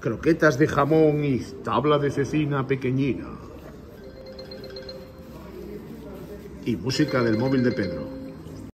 croquetas de jamón y tabla de cecina pequeñina. Y música del móvil de Pedro.